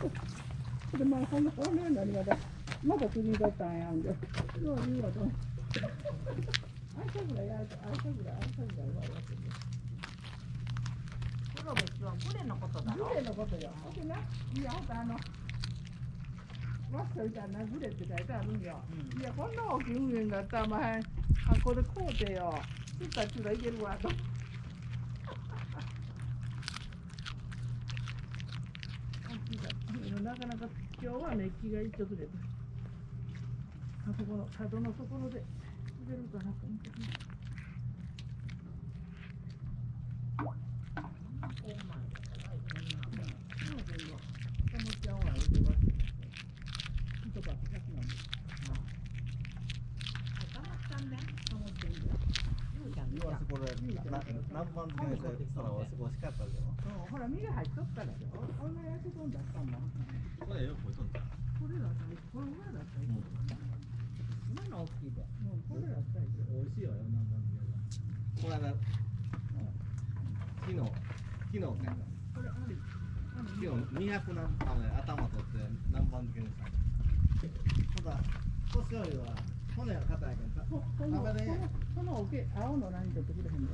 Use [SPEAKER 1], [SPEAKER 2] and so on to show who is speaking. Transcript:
[SPEAKER 1] でまあこんなこんなようになりまたまた次だったんやんでよう言うわと朝ぐらいやると朝ぐらい朝ぐらいはやってる
[SPEAKER 2] プロベスはグレのことだろ
[SPEAKER 1] グレのことよほんでないやほんとあのわっしょいたらなグレって書いてあるんよ、いやこんな大きい海があったら前あこれ買うてよつったつらいけるわとなかなか今日は熱気が一直で。あそこの角のところで滑るかなと思って
[SPEAKER 3] 要はそこでな南蛮漬けにしたら美味しかったでも
[SPEAKER 1] ほら身が入っとったらよこんな焼き込んだったもん
[SPEAKER 3] これよくとった
[SPEAKER 1] これだったらこれぐらいだったらいい
[SPEAKER 2] 今の大きいで
[SPEAKER 1] うんこれだったらいい
[SPEAKER 3] 美味しいよ南蛮漬けがこの間昨日昨日ね
[SPEAKER 1] これあれ
[SPEAKER 3] 昨日200何あのね頭取って南蛮漬けにしたただ年寄りは骨が硬いけん
[SPEAKER 1] そのこ
[SPEAKER 3] 食べれん
[SPEAKER 1] のこのおけ青の何取ってくれへんの